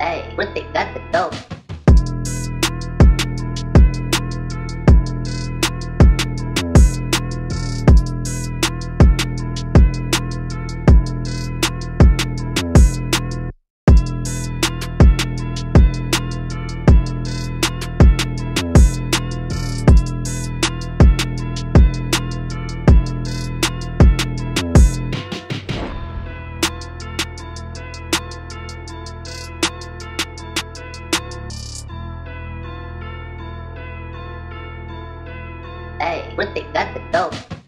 Hey, Hrithik got the dope. Hey, Hrithik got the dope.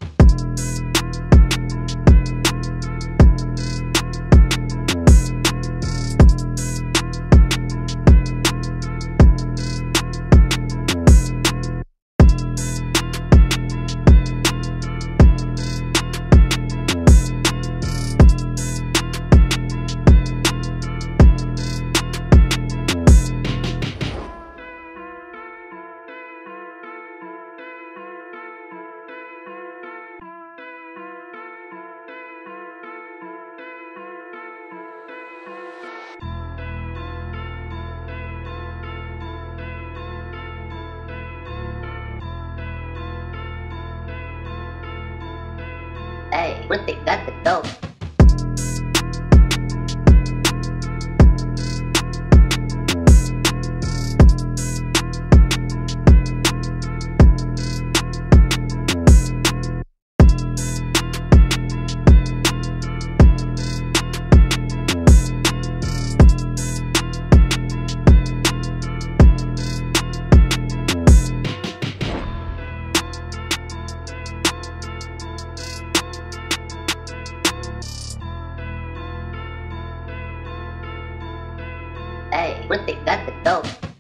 Hey, Hrithik got the dope. Hey, Hrithik got the dope.